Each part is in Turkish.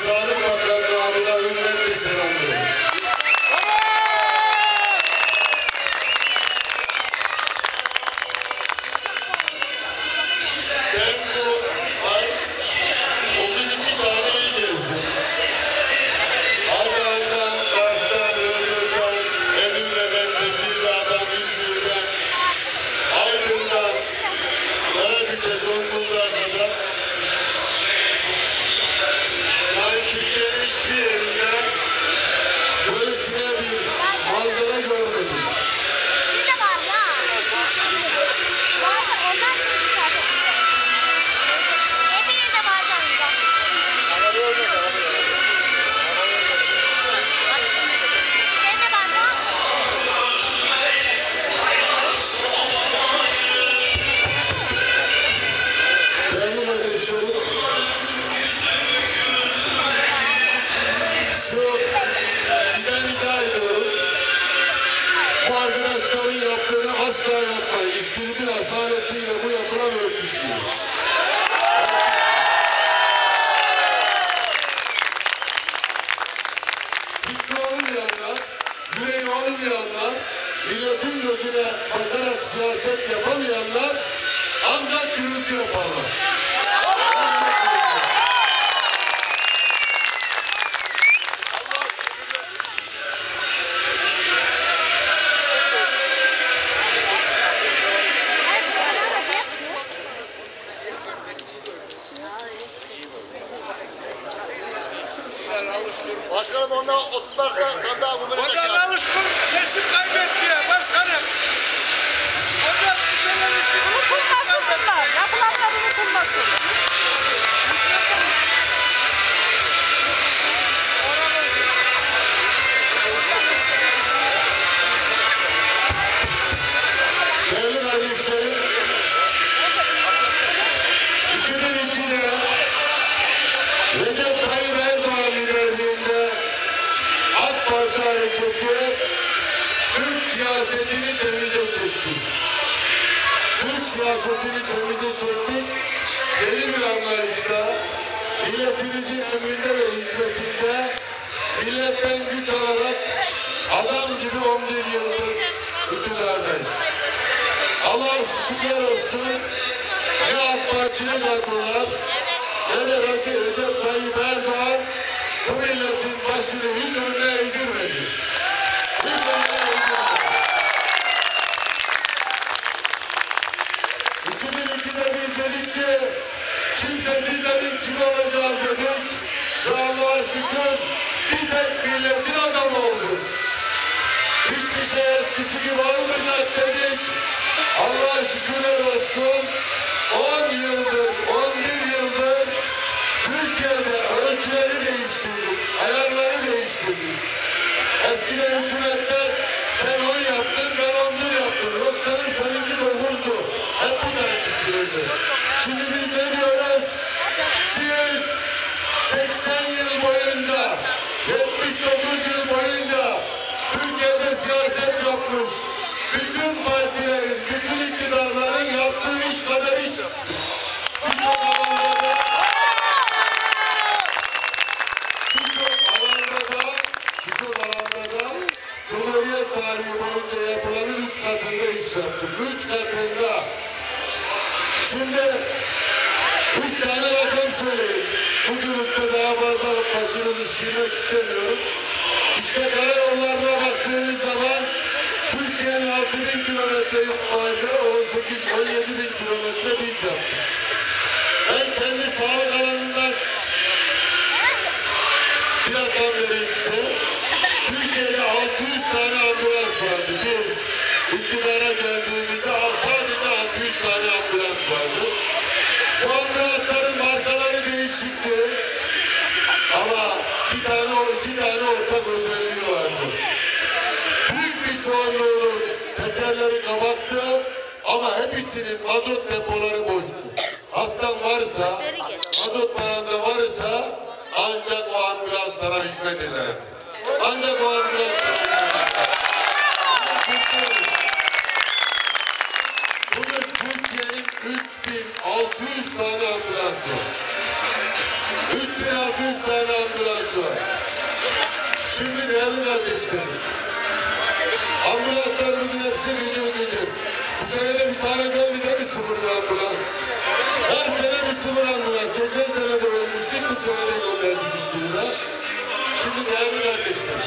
Sağlık Kardeşlerim, şu sizden rica ediyorum. Bu arkadaşların yaptığını asla yapmayın. İskeletin asaletiyle bu yapılan örtüşmüyor. Fikri olmayanlar, yüreği olmayanlar, milletin gözüne bakarak siyaset yapamayanlar ancak gürültü yaparlar. Türk siyasetini temize çekti. Yeni bir anlayışla milletimizin emrinde ve hizmetinde milletten güç alarak adam gibi 11 yıldır iktidardayız. Allah şükürler olsun. Ne AK Partili kadrolar ne de Recep Tayyip Erdoğan bu milletin başını hiç önüne eğdirmedi. Hiç önüne eğdirmedi. 2002'de biz dedik ki kimsesizlerin kim olacağız dedik ve Allah'a şükür bir tek milletin adamı olduk. Hiçbir şey eskisi gibi olmayacak dedik. Allah'a şükürler olsun. 10 yıldır, 11 yıldır Türkiye'de ölçüleri değiştirdik, ayarları değiştirdik. Eskiden hükümetler sen 10 yaptığı iş kadar iş. Birçok alanda da birçok alanda da birçok alanda da Cumhuriyet tarihi boyunca yapılanın üç katında iş yaptım. Üç katında. Şimdi üç tane rakam söyleyeyim. Bu grupta daha fazla başınızı şişirmek istemiyorum. İşte karayollarına baktığınız zaman Türkiye'nin 6 bin kilometre vardı, 18, 17 bin kilometre biz yaptık. Ben kendi sağlık alanından bir rakam vereyim size. Türkiye'de 600 tane ambulans vardı. Biz iktidara geldiğimizde sadece 600 tane ambulans vardı. Bu ambulansların markaları değişikti. Ama bir tane, iki tane ortak özelliği vardı. Büyük bir çoğunluğunun tekerleri kabaktı ama hepsinin mazot depoları boştu. Hastan varsa, mazot paranda varsa ancak o ambulans sana hizmet eder. Ancak o ambulans sana hizmet eder. Bugün Türkiye'nin 3600 tane ambulans var. 3600 tane ambulans var. Şimdi değerli kardeşlerim, hepsi gücü gücü. Bu sene de bir tane geldi de bir sıfır ambulans. Her sene bir sıfır ambulans. Geçen sene de vermiştik, bu sene de gönderdik İzmir'e. Şimdi değerli kardeşlerim,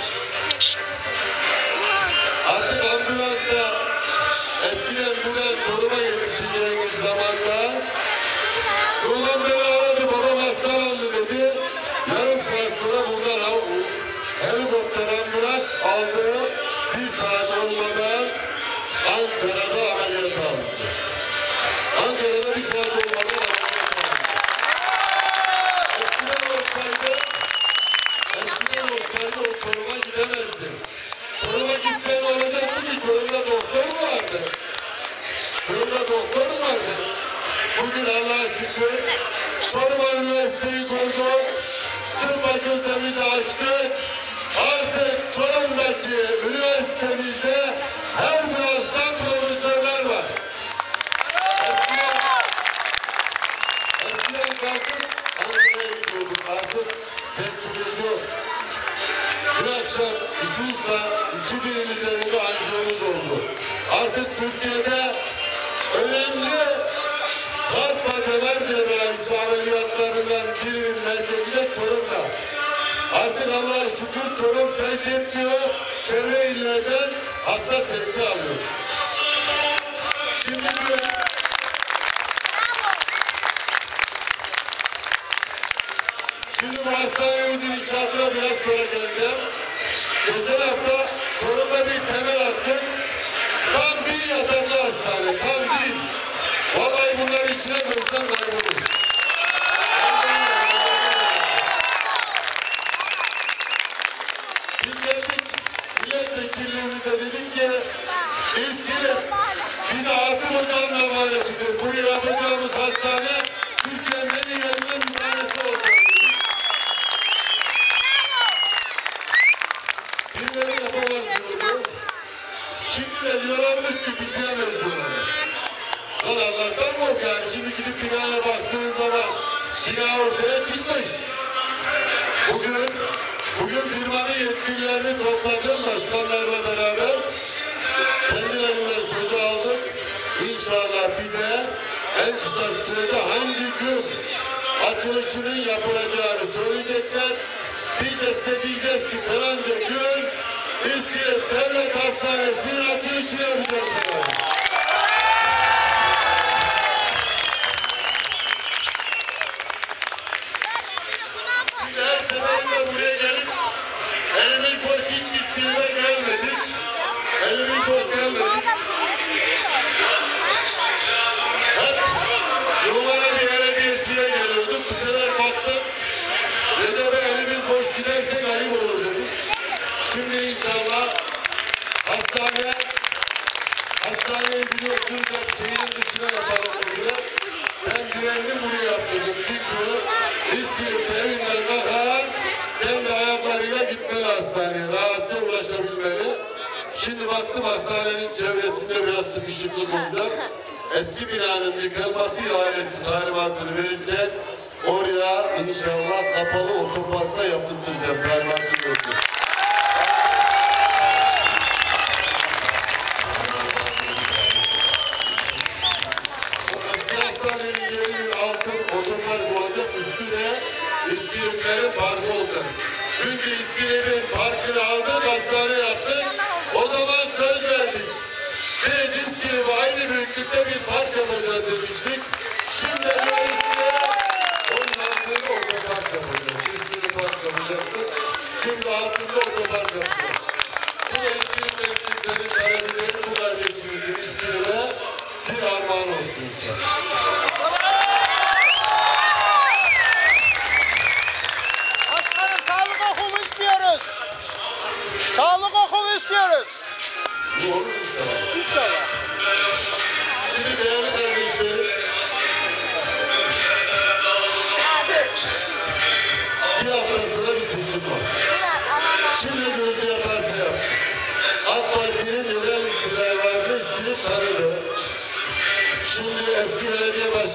olsaydı o Çorum'a gidemezdi. Çorum'a gitse ne olacaktı ki? Çorum'da doktor vardı? Çorum'da doktor vardı? Bugün Allah'a şükür Çorum'a Üniversiteyi kurduk. Tıp fakültemizi açtık. Artık Çorum'daki üniversitemizde her branştan profesörler Bir akşam 200 ile 2000'in üzerinde anjiyomuz oldu. Artık Türkiye'de önemli kalp damar cerrahisi ameliyatlarından birinin merkezi de Çorum'da. Artık Allah'a şükür Çorum sevk etmiyor. Çevre illerden hasta sevki alıyor. Şimdi bu hastanemizin inşaatına biraz sonra geleceğim. Geçen hafta Çorum'da bir temel attık. Tam bin yataklı hastane, tam bin. Vallahi bunları içine koysan kaybolur. Bize en kısa sürede hangi gün açılışının yapılacağını söyleyecekler. Biz de size diyeceğiz ki falanca gün İskilip Devlet Hastanesi'nin açılışını yapacağız. İhalesi talimatını verirken oraya inşallah kapalı otoparkta yaptırtacağım talimatını verdim.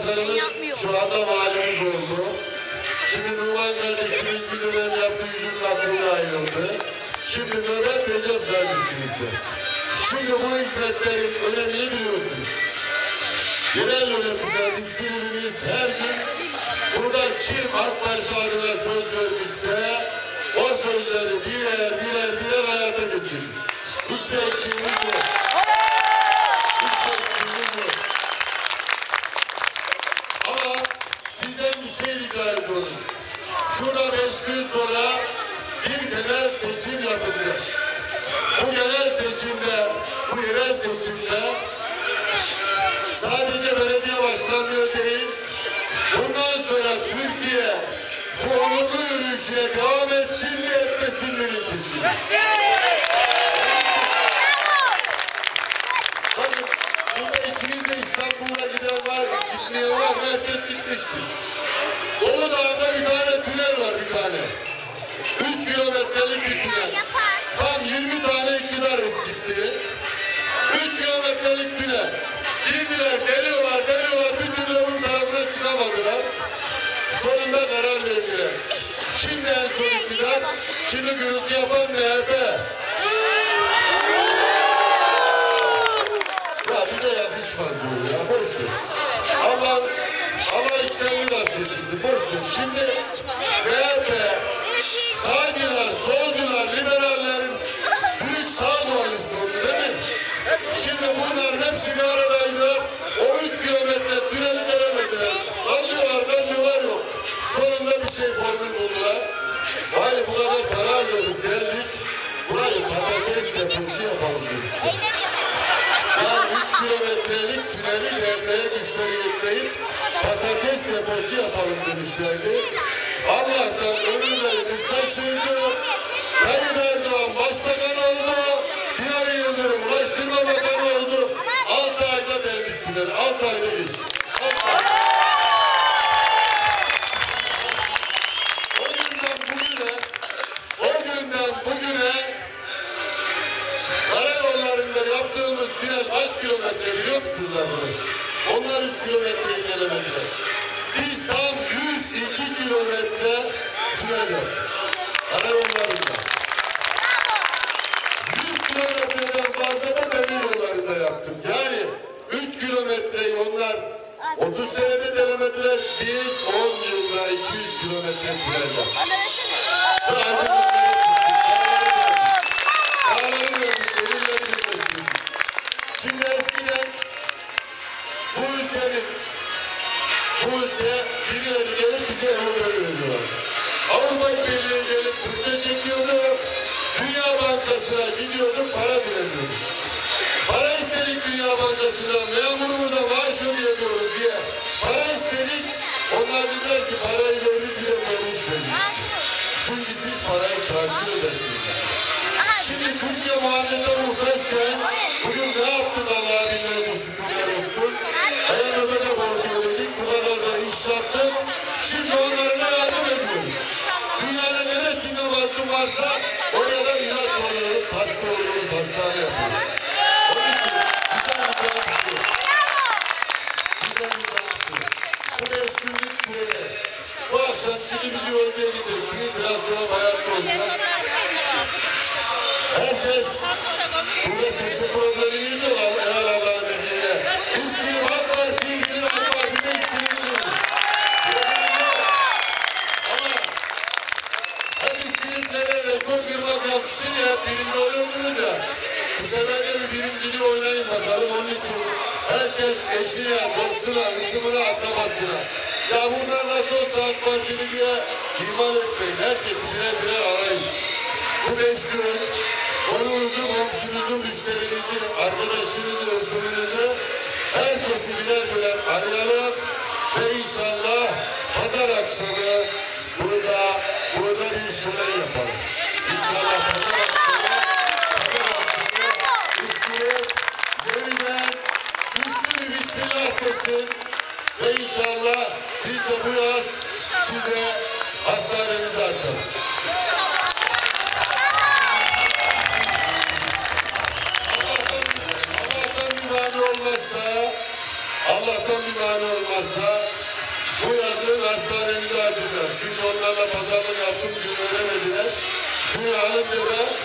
Başkanımız şu anda valimiz oldu. Şimdi Numan Orhan kardeşimiz bir dönem yaptı yüzünün aklıyla ayrıldı. Şimdi nöbet Recep kardeşimizde. Şimdi bu hizmetlerin önemini biliyorsunuz. Yerel yönetimler, diskinimiz her gün burada kim AK Parti söz vermişse o sözleri birer birer birer hayata geçirdi. Hiçbir eksiğimiz yok. Hiçbir eksiğimiz yok. Ama sizden bir şey rica ediyorum. Şurada beş gün sonra bir genel seçim yapılacak. Bu genel seçimde, bu yerel seçimde sadece belediye başkanlığı değil, bundan sonra Türkiye bu onurlu yürüyüşe devam etsin mi etmesin mi seçim. 3 kilometrelik tünel. Girdiler, deliyorlar, deliyorlar, bir türlü öbür tarafına çıkamadılar. Sonunda karar verdiler. Şimdi en son iktidar, şimdi gürültü yapan MHP. Ya bize yakışmaz bu ya, boş ver. Allah, Allah içten biraz getirsin, boş ver. Şimdi aradaydı. O üç kilometre tüneli denemediler. Kazıyorlar, kazıyorlar yok. Sonunda bir şey formül buldular. Hayır bu kadar para harcadık, geldik. Burayı patates deposu yapalım dedik. Yani 3 kilometrelik tüneli derneğe güçleri yetmeyip patates deposu yapalım demişlerdi. Allah'tan ömürleri kısa sürdü. Bankası'na gidiyordu, para bilemiyordu. Para istedik Dünya Bankası'ndan, memurumuza maaş ödeyemiyoruz diye. Para istedik, onlar dediler ki parayı veririz bile vermiş veririz. Çünkü siz parayı çarşı ödersiniz. Şimdi Türkiye mahallede muhtaçken bugün ne yaptık Allah'a binlerce şükürler olsun. Eylemede borcu ödedik, bu kadar da iş yaptık. Şimdi onlara da yardım ediyoruz. Varsa oraya da ilaç alıyoruz, hasta oluyoruz, hastane yapıyoruz. Yakışır ya, birinci oluyorsunuz ya. Bu sefer de bir birinciliği oynayın bakalım onun için. Herkes eşine, dostuna, ısımına, akrabasına. Ya bunlar nasıl olsa AK Partili diye iman etmeyin. Herkesi birer birer arayın. Bu beş gün konunuzu, komşunuzu, müşterinizi, arkadaşınızı, ısımınızı herkesi birer birer arayalım ve inşallah pazar akşamı burada burada bir şölen yapalım. Desin ve inşallah biz de bu yaz size hastanemizi açalım. Allah'tan bir mani olmazsa, Allah'tan bir mani olmazsa bu yazın hastanemizi Duran